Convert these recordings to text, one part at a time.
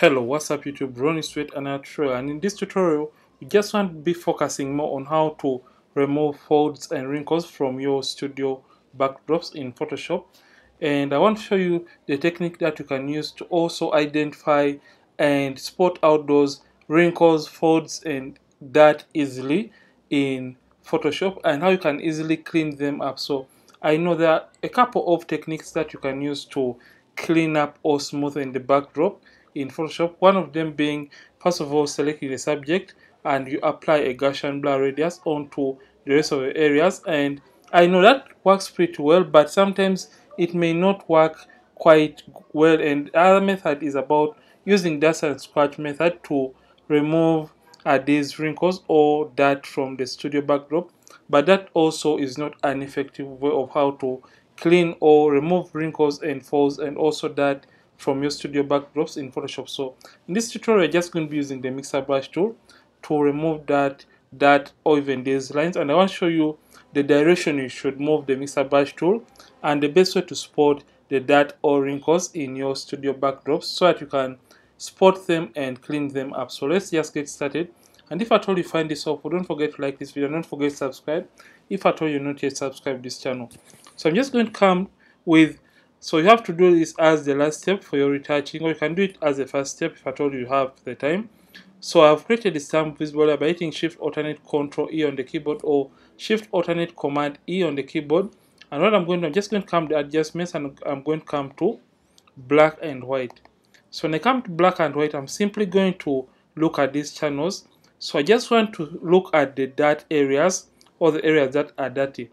Hello, what's up YouTube? Ronnie Sweat and tutorial and in this tutorial we just want to be focusing more on how to remove folds and wrinkles from your studio backdrops in Photoshop and I want to show you the technique that you can use to also identify and spot out those wrinkles, folds and that easily in Photoshop and how you can easily clean them up. So I know there are a couple of techniques that you can use to clean up or smoothen the backdrop in Photoshop. One of them being, first of all, selecting the subject and you apply a Gaussian blur radius onto the rest of the areas. And I know that works pretty well, but sometimes it may not work quite well. And the other method is about using dust and scratch method to remove uh, these wrinkles or dirt from the studio backdrop. But that also is not an effective way of how to clean or remove wrinkles and folds and also that from your studio backdrops in Photoshop. So in this tutorial, we're just going to be using the mixer brush tool to remove that, that or even these lines. And I want to show you the direction you should move the mixer brush tool and the best way to spot the dirt or wrinkles in your studio backdrops so that you can spot them and clean them up. So let's just get started. And if at all you find this helpful, don't forget to like this video. Don't forget to subscribe if at all you're not yet subscribed to this channel. So I'm just going to come with so you have to do this as the last step for your retouching or you can do it as the first step if at all you have the time. So I've created the stamp visible by hitting shift alternate control E on the keyboard or shift alternate command E on the keyboard. And what I'm going to, I'm just going to come to adjustments and I'm going to come to black and white. So when I come to black and white, I'm simply going to look at these channels. So I just want to look at the dirt areas or the areas that are dirty.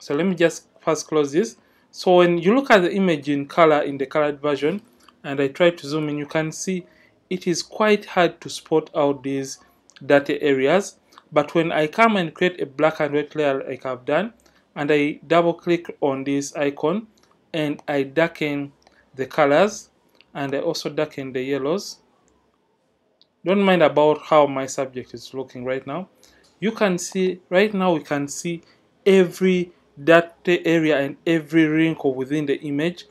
So let me just first close this so when you look at the image in color in the colored version, and I try to zoom in, you can see it is quite hard to spot out these dirty areas. But when I come and create a black and white layer like I've done, and I double click on this icon, and I darken the colors, and I also darken the yellows. Don't mind about how my subject is looking right now. You can see, right now we can see every that area and every wrinkle within the image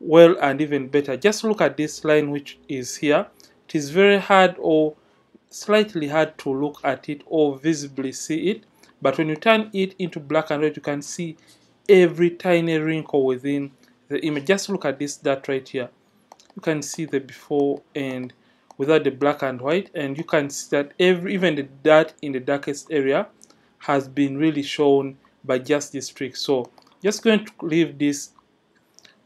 well and even better. Just look at this line which is here. It is very hard or slightly hard to look at it or visibly see it. But when you turn it into black and white, you can see every tiny wrinkle within the image. Just look at this dot right here. You can see the before and without the black and white. And you can see that every even the dot in the darkest area has been really shown by just this trick. So just going to leave this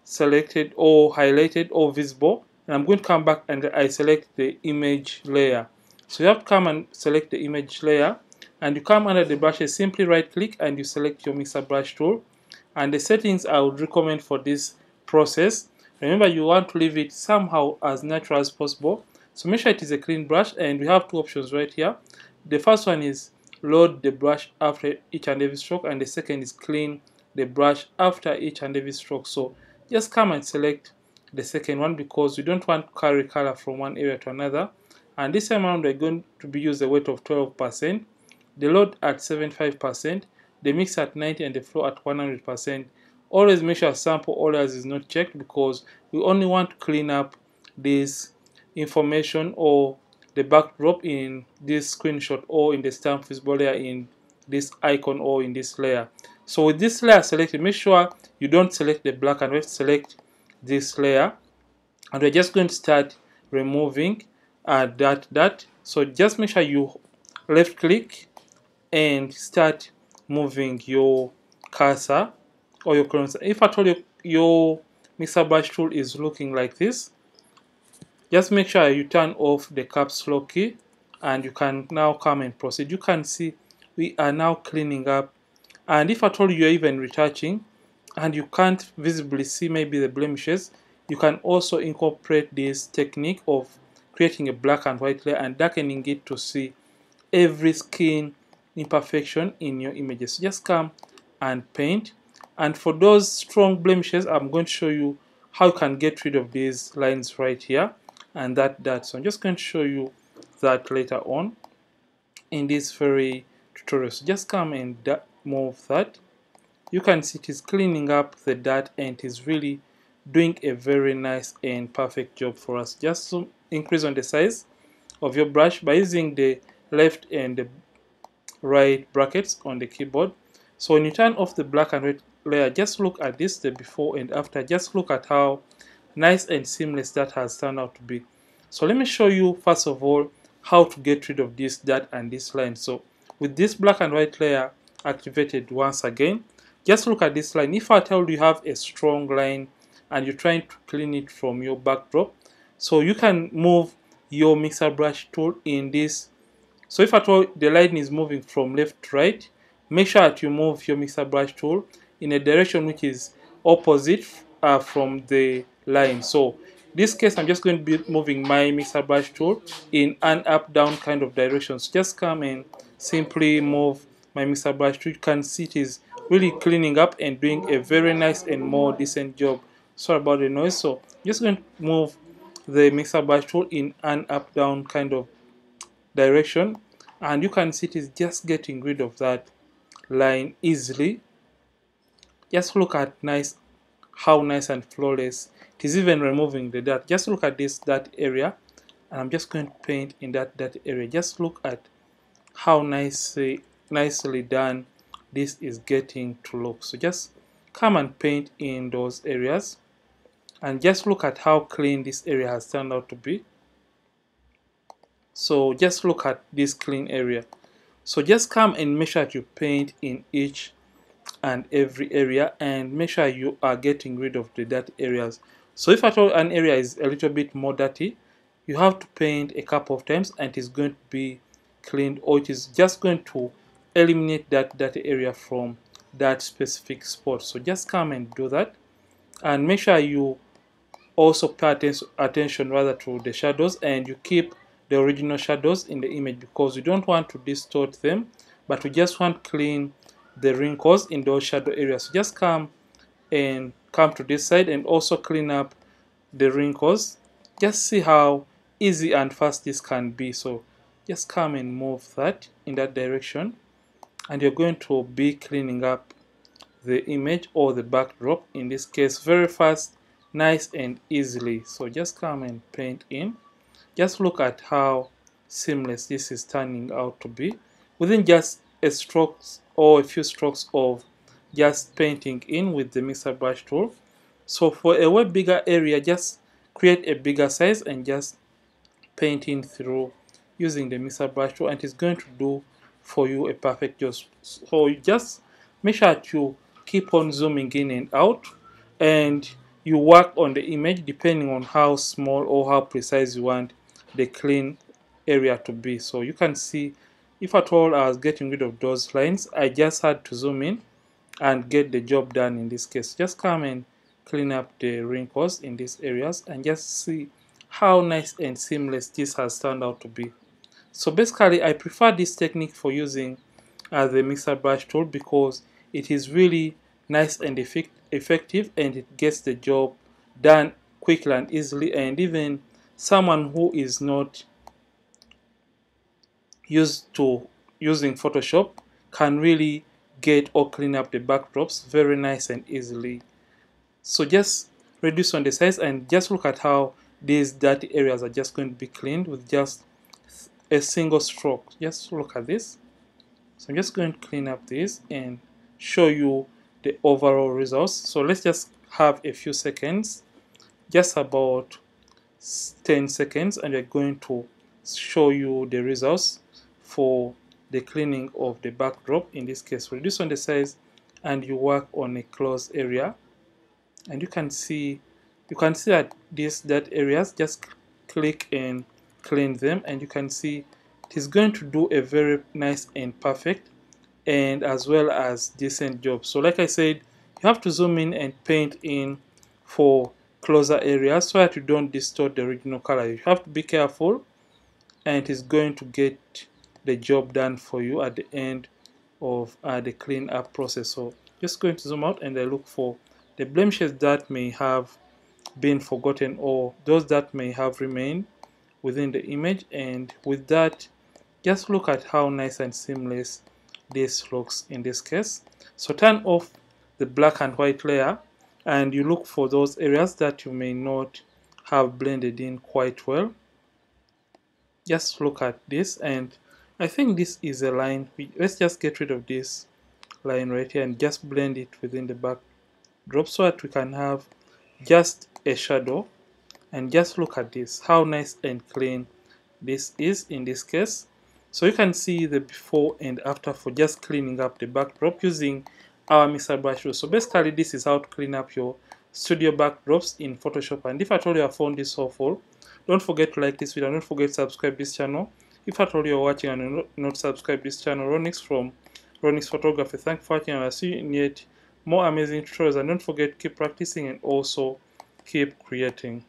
selected or highlighted or visible and I'm going to come back and I select the image layer. So you have to come and select the image layer and you come under the brushes, simply right click and you select your mixer brush tool and the settings I would recommend for this process. Remember you want to leave it somehow as natural as possible. So make sure it is a clean brush and we have two options right here. The first one is load the brush after each and every stroke and the second is clean the brush after each and every stroke. So just come and select the second one because we don't want to carry color from one area to another. And this time around we're going to be use a weight of 12% the load at 75% the mix at 90 and the flow at 100% always make sure sample all layers is not checked because we only want to clean up this information or the backdrop in this screenshot or in the stamp visible layer in this icon or in this layer. So with this layer selected, make sure you don't select the black and white, select this layer. And we're just going to start removing uh, that, that. So just make sure you left click and start moving your cursor or your cursor. If at all your, your mixer brush tool is looking like this, just make sure you turn off the caps lock key and you can now come and proceed. You can see we are now cleaning up. And if at all you're even retouching and you can't visibly see maybe the blemishes you can also incorporate this technique of creating a black and white layer and darkening it to see every skin imperfection in your images. So just come and paint. And for those strong blemishes I'm going to show you how you can get rid of these lines right here and that that. So I'm just going to show you that later on in this very tutorial. So just come and move that. You can see it is cleaning up. The dirt and it is really doing a very nice and perfect job for us. Just to increase on the size of your brush by using the left and the right brackets on the keyboard. So when you turn off the black and white layer just look at this the before and after. Just look at how nice and seamless that has turned out to be. So let me show you first of all how to get rid of this that and this line. So with this black and white layer activated once again just look at this line. If I tell you have a strong line and you're trying to clean it from your backdrop so you can move your mixer brush tool in this. So if at all the line is moving from left to right make sure that you move your mixer brush tool in a direction which is opposite uh, from the line. So this case I'm just going to be moving my mixer brush tool in an up down kind of directions just come and simply move my mixer brush tool. You can see it is really cleaning up and doing a very nice and more decent job. Sorry about the noise. So just going to move the mixer brush tool in an up down kind of direction. And you can see it is just getting rid of that line easily. Just look at nice how nice and flawless it is even removing the dirt. Just look at this that area. And I'm just going to paint in that that area. Just look at how nicely nicely done this is getting to look. So just come and paint in those areas. And just look at how clean this area has turned out to be. So just look at this clean area. So just come and make sure that you paint in each and every area and make sure you are getting rid of the dirty areas. So if at all an area is a little bit more dirty you have to paint a couple of times and it's going to be cleaned or it is just going to eliminate that dirty area from that specific spot. So just come and do that. And make sure you also pay attention, attention rather to the shadows and you keep the original shadows in the image because you don't want to distort them but we just want clean the wrinkles in those shadow areas so just come and come to this side and also clean up the wrinkles just see how easy and fast this can be. So just come and move that in that direction. And you're going to be cleaning up the image or the backdrop in this case very fast nice and easily. So just come and paint in. Just look at how seamless this is turning out to be. Within just a strokes or a few strokes of just painting in with the mixer brush tool. So for a way bigger area just create a bigger size and just paint in through using the mixer brush tool. And it's going to do for you a perfect job. So you just make sure to keep on zooming in and out and you work on the image depending on how small or how precise you want the clean area to be. So you can see if at all I was getting rid of those lines I just had to zoom in and get the job done in this case. Just come and clean up the wrinkles in these areas and just see how nice and seamless this has turned out to be. So basically I prefer this technique for using uh, the mixer brush tool because it is really nice and effect effective and it gets the job done quickly and easily. And even someone who is not used to using Photoshop can really get or clean up the backdrops very nice and easily. So just reduce on the size and just look at how these dirty areas are just going to be cleaned with just a single stroke. Just look at this. So I'm just going to clean up this and show you the overall results. So let's just have a few seconds just about 10 seconds and we're going to show you the results for the cleaning of the backdrop in this case. Reduce on the size and you work on a closed area. And you can see you can see that these that areas just click and clean them. And you can see it is going to do a very nice and perfect and as well as decent job. So like I said you have to zoom in and paint in for closer areas so that you don't distort the original color. You have to be careful and it is going to get the job done for you at the end of uh, the clean up process. So just going to zoom out and I look for the blemishes that may have been forgotten or those that may have remained within the image. And with that just look at how nice and seamless this looks in this case. So turn off the black and white layer and you look for those areas that you may not have blended in quite well. Just look at this and I think this is a line let's just get rid of this line right here and just blend it within the backdrop so that we can have just a shadow and just look at this how nice and clean this is in this case so you can see the before and after for just cleaning up the backdrop using our mixer brush. So basically this is how to clean up your studio backdrops in Photoshop and if at all you have found this helpful don't forget to like this video don't forget to subscribe this channel if at all you're watching and not subscribe this channel Ronnix from Ronnix Photography. Thank you for watching and I'll see you in yet more amazing tutorials. And don't forget keep practicing and also keep creating